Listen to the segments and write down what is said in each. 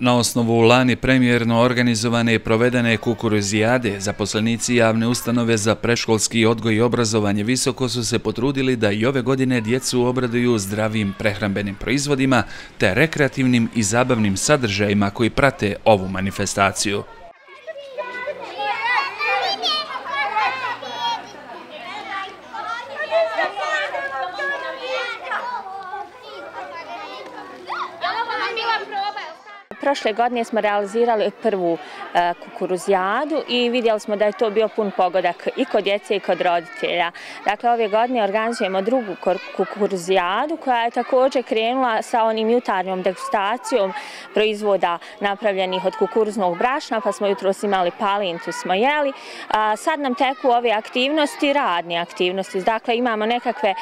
Na osnovu lani premijerno organizovane i provedene kukuruzijade, zaposlenici javne ustanove za preškolski odgoj i obrazovanje visoko su se potrudili da i ove godine djecu obraduju zdravim prehrambenim proizvodima te rekreativnim i zabavnim sadržajima koji prate ovu manifestaciju. Prošle godine smo realizirali prvu e, kukuruzijadu i vidjeli smo da je to bio pun pogodak i kod djece i kod roditelja. Dakle, ove godine organizujemo drugu kukuruzijadu koja je također krenula sa onim jutarnjom degustacijom proizvoda napravljenih od kukuruznog brašna, pa smo jutro imali palintu, smo jeli. Sad nam teku ove aktivnosti, radne aktivnosti. Dakle, imamo nekakve e,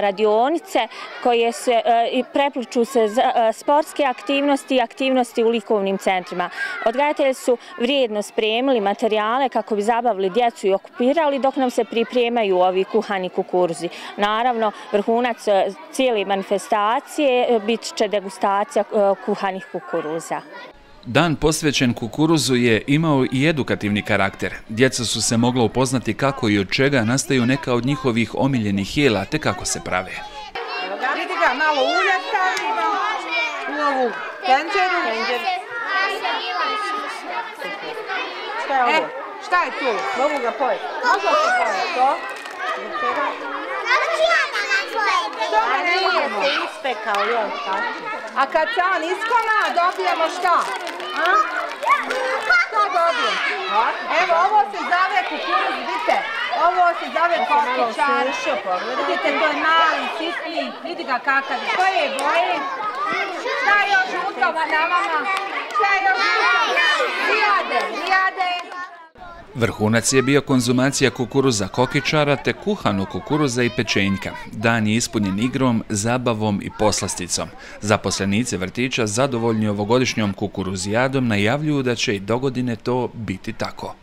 radionice koje se e, prepliču se sportske aktivnosti i aktivnosti u likovnim centrima. Odgajatelji su vrijedno spremili materijale kako bi zabavili djecu i okupirali dok nam se pripremaju ovi kuhani kukuruzi. Naravno, vrhunac e, cijeli manifestacije e, bit će degustacija e, kuhanih kukuruza. Dan posvećen kukuruzu je imao i edukativni karakter. Djeca su se mogla upoznati kako i od čega nastaju neka od njihovih omiljenih jela te kako se prave. Vidi ga, malo ulja stavimo tenđeru. Šta je ovo? E, šta je tu? Mogu ga pojeti. Može se pojeti to? Ga ne možemo? se ispekao još A kad se on iskoma, dobijemo šta? A? Šta dobijem? Evo, ovo se zove kukuruz, vidite. Ovo se zove kokičar. Vidite, to je mali, sitni. Vidi ga kakav. Koje je boje? Šta je još žuto na vama? Šta je još. Vrhunac je bio konzumacija kukuruza kokičara te kuhano kukuruza i pečenjka. Dan je ispunjen igrom, zabavom i poslasticom. Zaposlenice vrtića zadovoljni ovogodišnjom kukuruzijadom najavljuju da će i dogodine to biti tako.